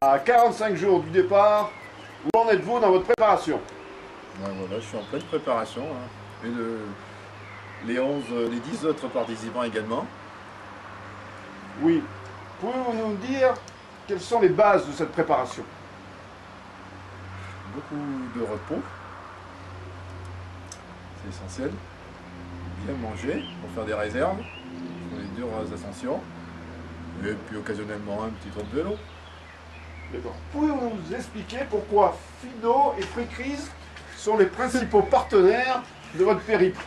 à 45 jours du départ, où en êtes-vous dans votre préparation Ouais, voilà, je suis en pleine préparation. hein. Et le- les 11, euh, les 10 autres participants également. Oui. Pouvez-vous nous dire quelles sont les bases de cette préparation? Beaucoup de repos. C'est essentiel. Bien manger pour faire des réserves pour les dures ascensions. Et puis occasionnellement un petit tour de vélo. D'accord. Pouvez-vous nous expliquer pourquoi Fido et Freecrise sont les principaux partenaires de votre périple?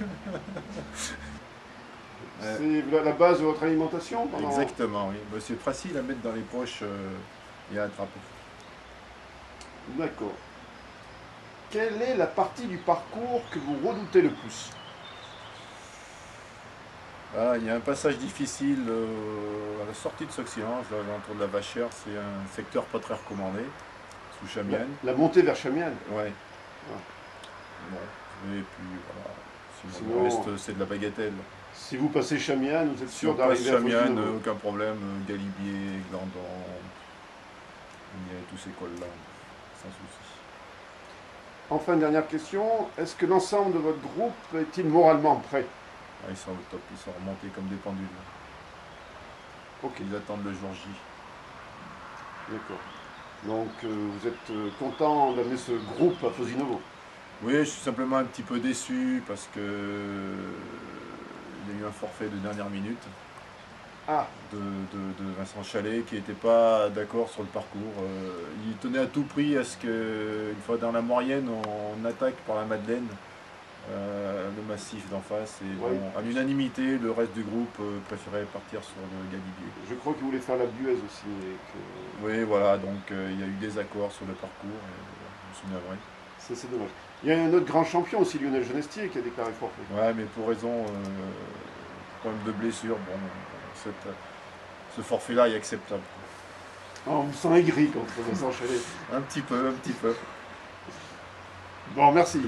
Euh. C'est la- la base de votre alimentation pendant- Exactement, oui. Bah, c'est facile à mettre dans les poches euh, et à attraper. D'accord. Quelle est la partie du parcours que vous redoutez le plus? Il y a un passage difficile euh, à la sortie de Soxiange, là, autour de la Vachère. C'est un secteur pas très recommandé, sous Chamienne. la montée vers Chamienne. Ouais. Ah. Et puis voilà. Sinon, Sinon- le reste, c'est de la bagatelle. Si vous passez Chamienne, vous êtes Si sûr d'arriver à Chamienne, euh, aucun problème. Galibier, Glandon, il y a tous ces cols-là, sans souci. Enfin, dernière question. Est-ce que l'ensemble de votre groupe est-il moralement prêt? Ah, ils sont au top, ils sont remontés comme des pendules. Ok, Ils attendent le jour J. d'accord. Donc, euh, vous êtes euh, content d'amener ce groupe à Fosinovo Oui, je suis simplement un petit peu déçu parce que il y a eu un forfait de dernière minute Ah, de, de- de Vincent Chalet qui n'était pas d'accord sur le parcours. Euh, il tenait à tout prix à ce que, une fois dans la moyenne, on attaque par la Madeleine euh, le massif d'en face. Et bon, à l'unanimité, le reste du groupe euh, préférait partir sur le Galibier. je crois vous voulez faire la bueuse aussi. Et que... Oui, voilà, donc euh, il y a eu des accords sur le parcours. Et, je me suis navré. Ça, c'est dommage. Il y a un autre grand champion aussi, Lionel Genestier, qui a déclaré forfait. Ouais, mais pour raison, euh, problème de blessure, bon, cette- ce forfait-là est acceptable. Oh, on me sent aigri contre Vincent Chalet. Un petit peu, un petit peu. Bon, merci.